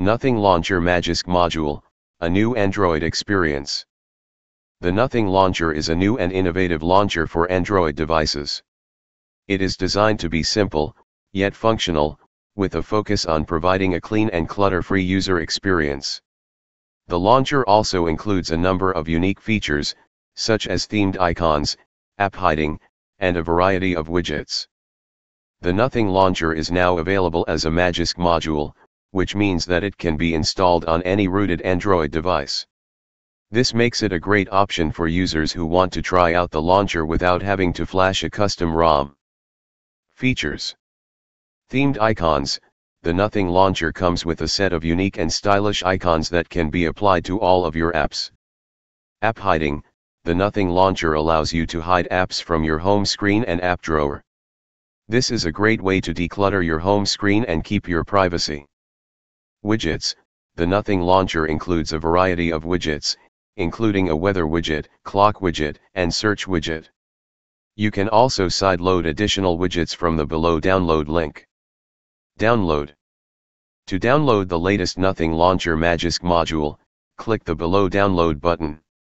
Nothing Launcher Magisk Module, a new Android experience. The Nothing Launcher is a new and innovative launcher for Android devices. It is designed to be simple, yet functional, with a focus on providing a clean and clutter-free user experience. The launcher also includes a number of unique features, such as themed icons, app hiding, and a variety of widgets. The Nothing Launcher is now available as a Magisk module, which means that it can be installed on any rooted Android device. This makes it a great option for users who want to try out the launcher without having to flash a custom ROM. Features Themed icons The Nothing Launcher comes with a set of unique and stylish icons that can be applied to all of your apps. App hiding The Nothing Launcher allows you to hide apps from your home screen and app drawer. This is a great way to declutter your home screen and keep your privacy. Widgets The Nothing Launcher includes a variety of widgets, including a weather widget, clock widget, and search widget. You can also sideload additional widgets from the below download link. Download. To download the latest Nothing Launcher Magisk module, click the below download button.